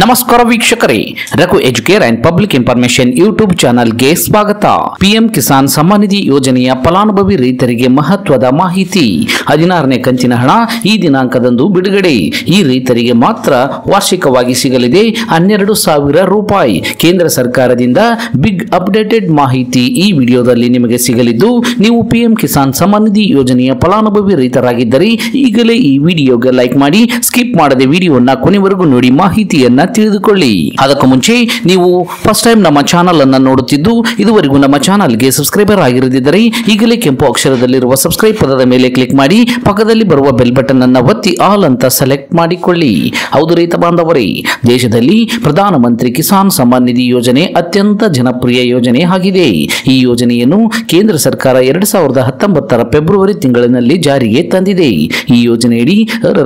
ನಮಸ್ಕಾರ ವೀಕ್ಷಕರೇ, Raghu Educare and public information YouTube ಚಾನಲ್ಗೆ ಸ್ವಾಗತ. ಪಿಎಂ ಕಿಸಾನ್ ಸಮ್ಮಾನ್ ನಿಧಿ ಯೋಜನೆಯ ಫಲಾನುಭವಿ ರೈತರಿಗೆ ಮಹತ್ವದ ಮಾಹಿತಿ. ಹದಿನಾರನೇ ಕಂತಿನ ಹಣ ಈ ದಿನಾಂಕದಂದು ಬಿಡುಗಡೆ. ಈ ರೈತರಿಗೆ ಮಾತ್ರ ವಾರ್ಷಿಕವಾಗಿ ಸಿಗಲಿದೆ ಹನ್ನೆರಡು ಸಾವಿರ ರೂಪಾಯಿ. ಕೇಂದ್ರ ಸರ್ಕಾರದಿಂದ ಬಿಗ್ ಅಪ್ಡೇಟೆಡ್ ಮಾಹಿತಿ ಈ ವಿಡಿಯೋದಲ್ಲಿ ನಿಮಗೆ ಸಿಗಲಿದ್ದು, ನೀವು ಪಿಎಂ ಕಿಸಾನ್ ಸಮ್ಮಾನ್ ನಿಧಿ ಯೋಜನೆಯ ಫಲಾನುಭವಿ ರೈತರಾಗಿದ್ದರೆ ಈಗಲೇ ಈ ವಿಡಿಯೋಗೆ ಲೈಕ್ ಮಾಡಿ, ಸ್ಕಿಪ್ ಮಾಡದೆ ವಿಡಿಯೋನ ಕೊನೆವರೆಗೂ ನೋಡಿ ಮಾಹಿತಿಯನ್ನ ತಿಳಿದುಕೊಳ್ಳಿ. ಅದಕ್ಕೂ ಮುಂಚೆ ನೀವು ಫಸ್ಟ್ ಟೈಮ್ ನಮ್ಮ ಚಾನಲ್ ಅನ್ನ ನೋಡುತ್ತಿದ್ದು, ಇದುವರೆಗೂ ನಮ್ಮ ಚಾನಲ್ಗೆ ಸಬ್ಸ್ಕ್ರೈಬರ್ ಆಗಿರದಿದ್ದರೆ ಈಗಲೇ ಕೆಂಪು ಅಕ್ಷರದಲ್ಲಿರುವ ಸಬ್ಸ್ಕ್ರೈಬ್ ಪದದ ಮೇಲೆ ಕ್ಲಿಕ್ ಮಾಡಿ, ಪಕ್ಕದಲ್ಲಿ ಬರುವ ಬೆಲ್ ಬಟನ್ ಅನ್ನ ಒತ್ತಿ ಆಲ್ ಅಂತ ಸೆಲೆಕ್ಟ್ ಮಾಡಿಕೊಳ್ಳಿ. ಹೌದು ರೈತ ಬಾಂಧವರೇ, ದೇಶದಲ್ಲಿ ಪ್ರಧಾನಮಂತ್ರಿ ಕಿಸಾನ್ ಸಮ್ಮಾನ್ ನಿಧಿ ಯೋಜನೆ ಅತ್ಯಂತ ಜನಪ್ರಿಯ ಯೋಜನೆ ಆಗಿದೆ. ಈ ಯೋಜನೆಯನ್ನು ಕೇಂದ್ರ ಸರ್ಕಾರ ಎರಡ್ ಸಾವಿರದ ಹತ್ತೊಂಬತ್ತರ ಫೆಬ್ರವರಿ ತಿಂಗಳಿನಲ್ಲಿ ಜಾರಿಗೆ ತಂದಿದೆ. ಈ ಯೋಜನೆಯಡಿ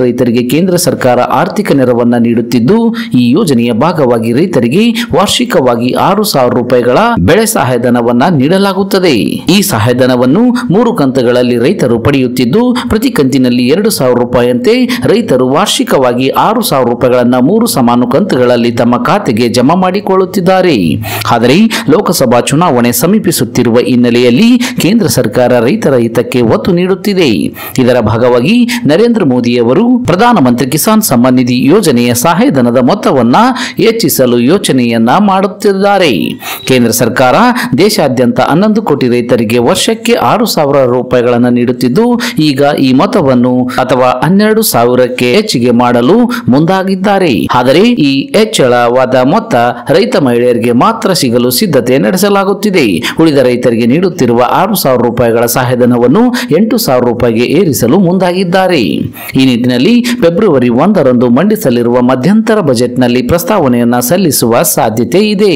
ರೈತರಿಗೆ ಕೇಂದ್ರ ಸರ್ಕಾರ ಆರ್ಥಿಕ ನೆರವನ್ನು ನೀಡುತ್ತಿದ್ದು, ಈ ಯೋಜನೆಯ ಭಾಗವಾಗಿ ರೈತರಿಗೆ ವಾರ್ಷಿಕವಾಗಿ ಆರು ಸಾವಿರ ರೂಪಾಯಿಗಳ ಬೆಳೆ ಸಹಾಯಧನವನ್ನ ನೀಡಲಾಗುತ್ತದೆ. ಈ ಸಹಾಯಧನವನ್ನು ಮೂರು ಕಂತುಗಳಲ್ಲಿ ರೈತರು ಪಡೆಯುತ್ತಿದ್ದು, ಪ್ರತಿ ಕಂತಿನಲ್ಲಿ ಎರಡು ಸಾವಿರ ರೂಪಾಯಿಯಂತೆ ರೈತರು ವಾರ್ಷಿಕವಾಗಿ ಆರು ಸಾವಿರ ರೂಪಾಯಿಗಳನ್ನ ಮೂರು ಸಮಾನ ಕಂತುಗಳಲ್ಲಿ ತಮ್ಮ ಖಾತೆಗೆ ಜಮಾ ಮಾಡಿಕೊಳ್ಳುತ್ತಿದ್ದಾರೆ. ಆದರೆ, ಲೋಕಸಭಾ ಚುನಾವಣೆ ಸಮೀಪಿಸುತ್ತಿರುವ ಹಿನ್ನೆಲೆಯಲ್ಲಿ ಕೇಂದ್ರ ಸರ್ಕಾರ ರೈತರ ಹಿತಕ್ಕೆ ಒತ್ತು ನೀಡುತ್ತಿದೆ. ಇದರ ಭಾಗವಾಗಿ ನರೇಂದ್ರ ಮೋದಿ ಅವರು ಪ್ರಧಾನಮಂತ್ರಿ ಕಿಸಾನ್ ಸಮ್ಮಾನ್ ನಿಧಿ ಯೋಜನೆಯ ಸಹಾಯಧನದ ಮೊತ್ತವನ್ನ ಹೆಚ್ಚಿಸಲು ಯೋಚನೆಯನ್ನ ಮಾಡುತ್ತಿದ್ದಾರೆ. ಕೇಂದ್ರ ಸರ್ಕಾರ ದೇಶಾದ್ಯಂತ ಹನ್ನೊಂದು ಕೋಟಿ ರೈತರಿಗೆ ವರ್ಷಕ್ಕೆ ಆರು ಸಾವಿರ ರೂಪಾಯಿಗಳನ್ನು ನೀಡುತ್ತಿದ್ದು, ಈಗ ಈ ಮೊತ್ತವನ್ನು ಅಥವಾ ಹನ್ನೆರಡು ಸಾವಿರಕ್ಕೆ ಹೆಚ್ಚಿಗೆ ಮಾಡಲು ಮುಂದಾಗಿದ್ದಾರೆ. ಆದರೆ ಈ ಹೆಚ್ಚಳವಾದ ಮೊತ್ತ ರೈತ ಮಹಿಳೆಯರಿಗೆ ಮಾತ್ರ ಸಿಗಲು ಸಿದ್ಧತೆ ನಡೆಸಲಾಗುತ್ತಿದೆ. ಉಳಿದ ರೈತರಿಗೆ ನೀಡುತ್ತಿರುವ ಆರು ಸಾವಿರ ರೂಪಾಯಿಗಳ ಸಹಾಯಧನವನ್ನು ಎಂಟು ಸಾವಿರ ರೂಪಾಯಿಗೆ ಏರಿಸಲು ಮುಂದಾಗಿದ್ದಾರೆ. ಈ ನಿಟ್ಟಿನಲ್ಲಿ ಫೆಬ್ರವರಿ ಒಂದರಂದು ಮಂಡಿಸಲಿರುವ ಮಧ್ಯಂತರ ಬಜೆಟ್ನಲ್ಲಿ ಪ್ರಸ್ತಾವನೆಯನ್ನು ಸಲ್ಲಿಸುವ ಸಾಧ್ಯತೆ ಇದೆ.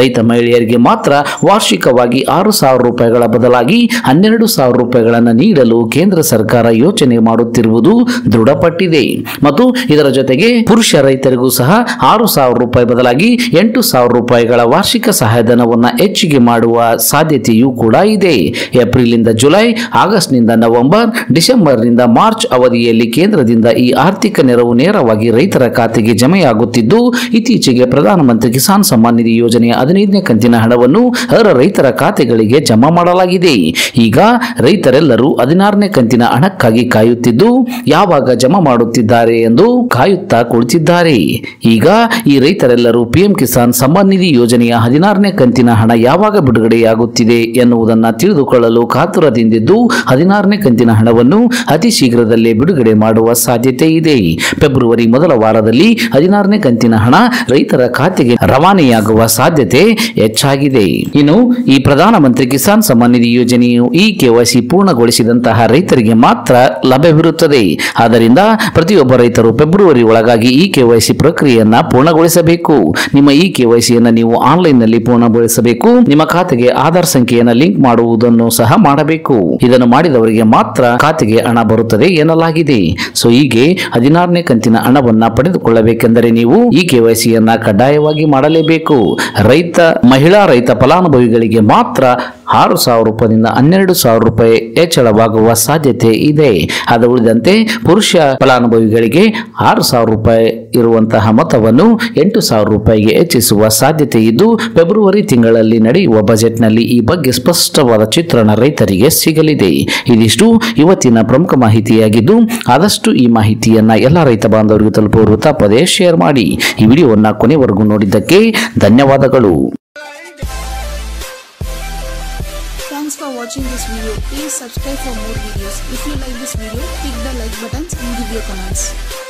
ರೈತ ಮಹಿಳೆಯರಿಗೆ ಮಾತ್ರ ವಾರ್ಷಿಕವಾಗಿ ಆರು ಸಾವಿರ ರೂಪಾಯಿಗಳ ಬದಲಾಗಿ ಹನ್ನೆರಡು ಸಾವಿರ ರೂಪಾಯಿಗಳನ್ನು ನೀಡಲು ಕೇಂದ್ರ ಸರ್ಕಾರ ಯೋಚನೆ ಮಾಡುತ್ತಿರುವುದು ದೃಢಪಟ್ಟಿದೆ. ಮತ್ತು ಇದರ ಜೊತೆಗೆ ಪುರುಷ ರೈತರಿಗೂ ಸಹ ಆರು ಸಾವಿರ ರೂಪಾಯಿ ಬದಲಾಗಿ ಎಂಟು ಸಾವಿರ ರೂಪಾಯಿಗಳ ವಾರ್ಷಿಕ ಸಹಾಯಧನವನ್ನು ಹೆಚ್ಚಿಗೆ ಮಾಡುವ ಸಾಧ್ಯತೆಯೂ ಕೂಡ ಇದೆ. ಏಪ್ರಿಲ್ನಿಂದ ಜುಲೈ, ಆಗಸ್ಟ್ನಿಂದ ನವೆಂಬರ್, ಡಿಸೆಂಬರ್ನಿಂದ ಮಾರ್ಚ್ ಅವಧಿಯಲ್ಲಿ ಕೇಂದ್ರದಿಂದ ಈ ಆರ್ಥಿಕ ನೆರವು ನೇರವಾಗಿ ರೈತರ ಖಾತೆಗೆ ಜಮೆಯಾಗುತ್ತಿದ್ದು, ಇತ್ತೀಚೆಗೆ ಪ್ರಧಾನಮಂತ್ರಿ ಕಿಸಾನ್ ಸಮ್ಮಾನ್ ನಿಧಿ ಯೋಜನೆಯ ಹದಿನೈದನೇ ಕಂತಿನ ಹಣವನ್ನು ಅರ್ಹ ರೈತರ ಖಾತೆಗಳಿಗೆ ಜಮಾ ಮಾಡಲಾಗಿದೆ. ಈಗ ರೈತರೆಲ್ಲರೂ ಹದಿನಾರನೇ ಕಂತಿನ ಹಣಕ್ಕಾಗಿ ಕಾಯುತ್ತಿದ್ದು, ಯಾವಾಗ ಜಮಾ ಮಾಡುತ್ತಿದ್ದಾರೆ ಎಂದು ಕಾಯುತ್ತಾ ಕುಳಿತಿದ್ದಾರೆ. ಈಗ ಈ ರೈತರೆಲ್ಲರೂ ಪಿಎಂ ಕಿಸಾನ್ ಸಮ್ಮಾನ್ ನಿಧಿ ಯೋಜನೆಯ ಹದಿನಾರನೇ ಕಂತಿನ ಹಣ ಯಾವಾಗ ಬಿಡುಗಡೆಯಾಗುತ್ತಿದೆ ಎನ್ನುವುದನ್ನು ತಿಳಿದುಕೊಳ್ಳಲು ಕಾತುರದಿಂದಿದ್ದು, ಹದಿನಾರನೇ ಕಂತಿನ ಹಣವನ್ನು ಅತಿ ಶೀಘ್ರದಲ್ಲೇ ಬಿಡುಗಡೆ ಮಾಡುವ ಸಾಧ್ಯತೆ ಇದೆ. ಫೆಬ್ರವರಿ ಮೊದಲ ವಾರದಲ್ಲಿ ಹದಿನಾರನೇ ಕಂತಿನ ಹಣ ರೈತರ ಖಾತೆಗೆ ರವಾನೆಯಾಗುವ ಸಾಧ್ಯತೆ ಹೆಚ್ಚಾಗಿದೆ. ಇನ್ನು ಈ ಪ್ರಧಾನಮಂತ್ರಿ ಕಿಸಾನ್ ಸಮ್ಮಾನ್ ನಿಧಿ ಯೋಜನೆಯು ಈ ಕೆವೈಸಿ ಪೂರ್ಣಗೊಳಿಸಿದಂತಹ ರೈತರಿಗೆ ಮಾತ್ರ ಲಭ್ಯವಿರುತ್ತದೆ ಆದ್ದರಿಂದ ಪ್ರತಿಯೊಬ್ಬ ರೈತರು ಫೆಬ್ರವರಿ ಒಳಗಾಗಿ ಈ ಕೆವೈಸಿ ಪ್ರಕ್ರಿಯೆಯನ್ನ ಪೂರ್ಣಗೊಳಿಸಬೇಕು. ನಿಮ್ಮ ಈ ಕೆವೈಸಿಯನ್ನು ನೀವು ಆನ್ಲೈನ್ನಲ್ಲಿ ಪೂರ್ಣಗೊಳಿಸಬೇಕು. ನಿಮ್ಮ ಖಾತೆಗೆ ಆಧಾರ್ ಸಂಖ್ಯೆಯನ್ನು ಲಿಂಕ್ ಮಾಡುವುದನ್ನು ಸಹ ಮಾಡಬೇಕು. ಇದನ್ನು ಮಾಡಿದವರಿಗೆ ಮಾತ್ರ ಖಾತೆಗೆ ಹಣ ಬರುತ್ತದೆ ಎನ್ನಲಾಗಿದೆ. ಸೊ, ಹೀಗೆ ಹದಿನಾರನೇ ಕಂತಿನ ಹಣವನ್ನ ಪಡೆದುಕೊಳ್ಳಬೇಕೆಂದರೆ ನೀವು ಈ ಕೆವೈಸಿಯನ್ನ ಕಡ್ಡಾಯವಾಗಿ ಮಾಡಲೇಬೇಕು. ರೈತ ಮಹಿಳಾ ರೈತ ಫಲಾನುಭವಿಗಳಿಗೆ ಮಾತ್ರ ಆರು ಸಾವಿರ ರೂಪಾಯಿಂದ ಹನ್ನೆರಡು ಸಾವಿರ ರೂಪಾಯಿ ಹೆಚ್ಚಳವಾಗುವ ಸಾಧ್ಯತೆ ಇದೆ. ಅದು ಉಳಿದಂತೆ ಪುರುಷ ಫಲಾನುಭವಿಗಳಿಗೆ ಆರು ಸಾವಿರ ರೂಪಾಯಿ ಇರುವಂತಹ ಮೊತ್ತವನ್ನು ಎಂಟು ಸಾವಿರ ರೂಪಾಯಿಗೆ ಹೆಚ್ಚಿಸುವ ಸಾಧ್ಯತೆ ಇದ್ದು, ಫೆಬ್ರವರಿ ತಿಂಗಳಲ್ಲಿ ನಡೆಯುವ ಬಜೆಟ್ನಲ್ಲಿ ಈ ಬಗ್ಗೆ ಸ್ಪಷ್ಟವಾದ ಚಿತ್ರಣ ರೈತರಿಗೆ ಸಿಗಲಿದೆ. ಇದಿಷ್ಟು ಇವತ್ತಿನ ಪ್ರಮುಖ ಮಾಹಿತಿಯಾಗಿದ್ದು, ಆದಷ್ಟು ಈ ಮಾಹಿತಿಯನ್ನು ಎಲ್ಲ ರೈತ ಬಾಂಧವರಿಗೂ ತಲುಪುವ ತಪ್ಪದೇ ಶೇರ್ ಮಾಡಿ. ಈ ವಿಡಿಯೋವನ್ನು ಕೊನೆವರೆಗೂ ನೋಡಿದ್ದಕ್ಕೆ ಧನ್ಯವಾದಗಳು. Watching this video. Please subscribe for more videos. If you like this video, click the like buttons and give your comments.